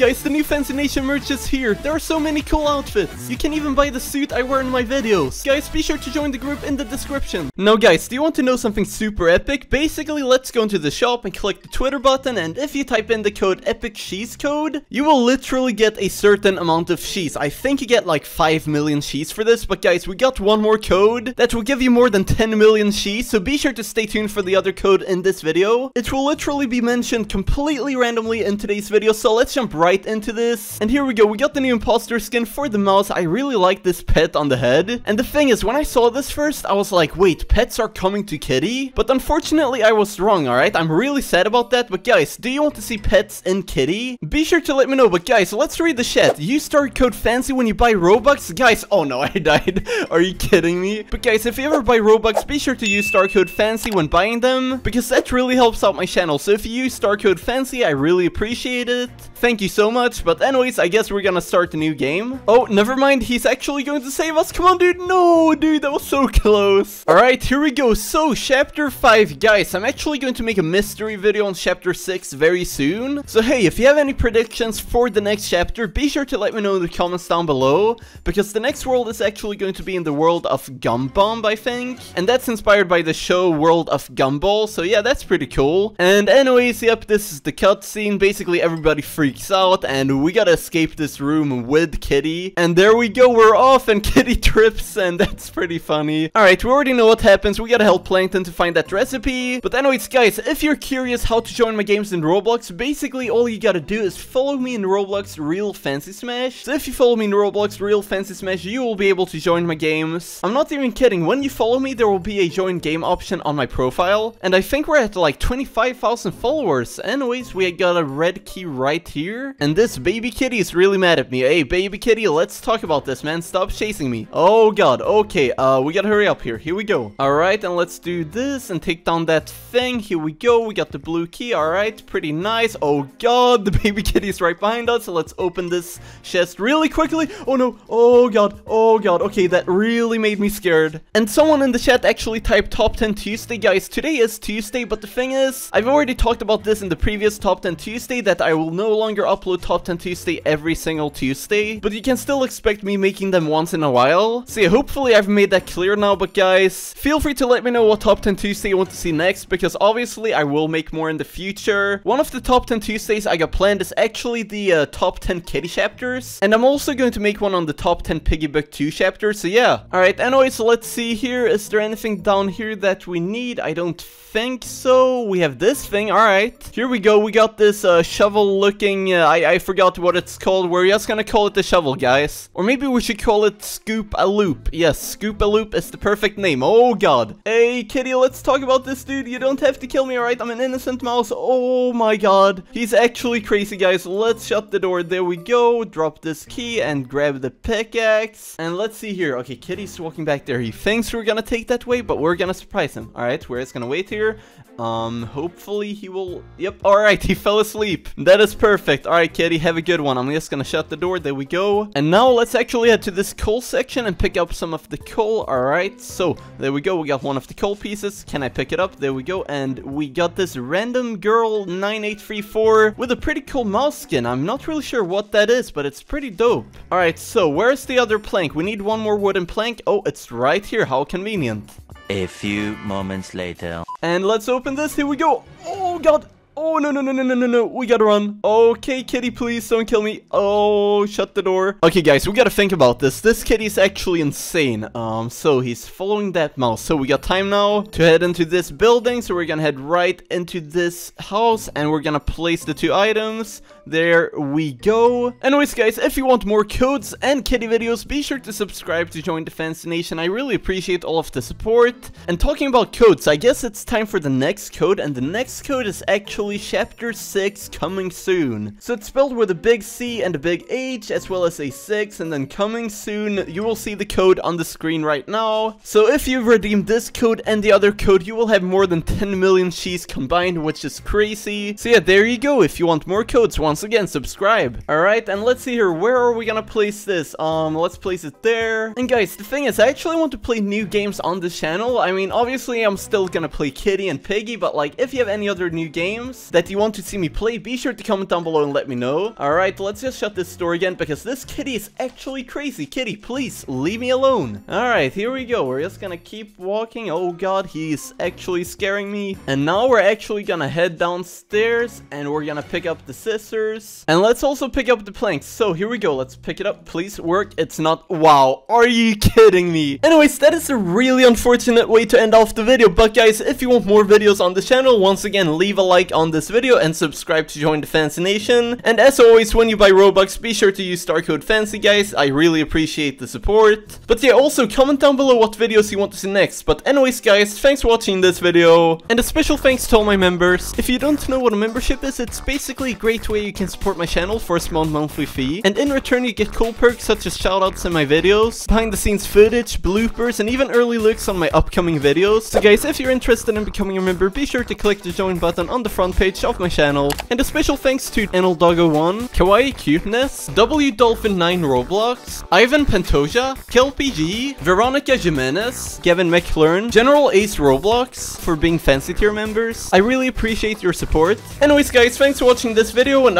Guys, the new Fancy Nation merch is here. There are so many cool outfits. You can even buy the suit I wear in my videos. Guys, be sure to join the group in the description. Now guys, do you want to know something super epic? Basically, let's go into the shop and click the Twitter button and if you type in the code Epic Cheese code, you will literally get a certain amount of cheese. I think you get like 5 million cheese for this, but guys, we got one more code that will give you more than 10 million cheese, so be sure to stay tuned for the other code in this video. It will literally be mentioned completely randomly in today's video, so let's jump right into this. And here we go, we got the new imposter skin for the mouse. I really like this pet on the head. And the thing is, when I saw this first, I was like, wait, pets are coming to Kitty? But unfortunately, I was wrong, alright? I'm really sad about that, but guys, do you want to see pets in Kitty? Be sure to let me know, but guys, let's read the chat. Use star code FANCY when you buy Robux? Guys, oh no, I died. Are you kidding me? But guys, if you ever buy Robux, be sure to use star code FANCY when buying them, because that really helps out my channel. So if you use star code FANCY, I really appreciate it. Thank you so much, but anyways, I guess we're gonna start the new game. Oh, never mind, he's actually going to save us. Come on, dude. No, dude, that was so close. All right, here we go. So, chapter 5, guys, I'm actually going to make a mystery video on chapter 6 very soon. So, hey, if you have any predictions for the next chapter, be sure to let me know in the comments down below, because the next world is actually going to be in the world of Gumbomb, I think. And that's inspired by the show World of Gumball, so yeah, that's pretty cool. And anyways, yep, this is the cutscene. Basically, everybody freaks out, and we gotta escape this room with Kitty. And there we go, we're off, and Kitty trips, and that's pretty funny. Alright, we already know what happens. We gotta help Plankton to find that recipe. But anyways, guys, if you're curious how to join my games in Roblox, basically all you gotta do is follow me in Roblox Real Fancy Smash. So if you follow me in Roblox Real Fancy Smash, you will be able to join my games. I'm not even kidding. When you follow me, there will be a join game option on my profile. And I think we're at like 25,000 followers. Anyways, we got a red key right here. And this baby kitty is really mad at me. Hey, baby kitty, let's talk about this, man. Stop chasing me. Oh, God. Okay, uh, we gotta hurry up here. Here we go. All right, and let's do this and take down that thing. Here we go. We got the blue key. All right, pretty nice. Oh, God, the baby kitty is right behind us. So let's open this chest really quickly. Oh, no. Oh, God. Oh, God. Okay, that really made me scared. And someone in the chat actually typed top 10 Tuesday. Guys, today is Tuesday, but the thing is, I've already talked about this in the previous top 10 Tuesday that I will no longer upload top 10 Tuesday every single Tuesday, but you can still expect me making them once in a while. So yeah, hopefully I've made that clear now, but guys, feel free to let me know what top 10 Tuesday you want to see next, because obviously I will make more in the future. One of the top 10 Tuesdays I got planned is actually the uh, top 10 kitty chapters, and I'm also going to make one on the top 10 Piggy Book 2 chapters, so yeah. Alright, anyways, let's see here. Is there anything down here that we need? I don't think so. We have this thing. All right. Here we go. We got this uh, shovel looking. Uh, I, I forgot what it's called. We're just to call it the shovel, guys. Or maybe we should call it Scoop a Loop. Yes, Scoop a Loop is the perfect name. Oh, God. Hey, kitty, let's talk about this dude. You don't have to kill me, all right? I'm an innocent mouse. Oh, my God. He's actually crazy, guys. Let's shut the door. There we go. Drop this key and grab the pickaxe. And let's see here. Okay, kitty's walking back there. He thinks we're to take that way, but we're to surprise him. All right, we're just to wait here. Um, hopefully he will... Yep, alright, he fell asleep. That is perfect. Alright, kitty, have a good one. I'm just gonna shut the door. There we go. And now let's actually head to this coal section and pick up some of the coal. Alright, so there we go. We got one of the coal pieces. Can I pick it up? There we go. And we got this random girl 9834 with a pretty cool mouse skin. I'm not really sure what that is, but it's pretty dope. Alright, so where's the other plank? We need one more wooden plank. Oh, it's right here. How convenient. A few moments later. And let's open this. Here we go. Oh, God. Oh, no, no, no, no, no, no, no. We gotta run. Okay, kitty, please don't kill me. Oh, shut the door. Okay, guys, we gotta think about this. This kitty is actually insane. Um, so he's following that mouse. So we got time now to head into this building. So we're gonna head right into this house and we're gonna place the two items. There we go. Anyways, guys, if you want more codes and kitty videos, be sure to subscribe to join the Fancy Nation. I really appreciate all of the support. And talking about codes, I guess it's time for the next code. And the next code is actually chapter 6 coming soon. So it's spelled with a big C and a big H as well as a 6 and then coming soon you will see the code on the screen right now. So if you've redeemed this code and the other code you will have more than 10 million cheese combined which is crazy. So yeah there you go if you want more codes once once again, subscribe. Alright, and let's see here, where are we gonna place this? Um, let's place it there. And guys, the thing is, I actually want to play new games on this channel. I mean, obviously, I'm still gonna play Kitty and Piggy, but like, if you have any other new games that you want to see me play, be sure to comment down below and let me know. Alright, let's just shut this door again, because this kitty is actually crazy. Kitty, please, leave me alone. Alright, here we go. We're just gonna keep walking. Oh god, he's actually scaring me. And now we're actually gonna head downstairs, and we're gonna pick up the scissors. And let's also pick up the planks. So here we go. Let's pick it up. Please work. It's not... Wow, are you kidding me? Anyways, that is a really unfortunate way to end off the video. But guys, if you want more videos on the channel, once again, leave a like on this video and subscribe to join the Fancy Nation. And as always, when you buy Robux, be sure to use star code FANCY, guys. I really appreciate the support. But yeah, also comment down below what videos you want to see next. But anyways, guys, thanks for watching this video. And a special thanks to all my members. If you don't know what a membership is, it's basically a great way you can support my channel for a small monthly fee. And in return, you get cool perks such as shoutouts in my videos, behind the scenes footage, bloopers, and even early looks on my upcoming videos. So guys, if you're interested in becoming a member, be sure to click the join button on the front page of my channel. And a special thanks to NLDoggo1, Kawaii Cuteness, W Dolphin9 Roblox, Ivan Pantoja, KelPG, Veronica Jimenez, Gavin McLearn, General Ace Roblox for being fancy tier members. I really appreciate your support. Anyways guys, thanks for watching this video and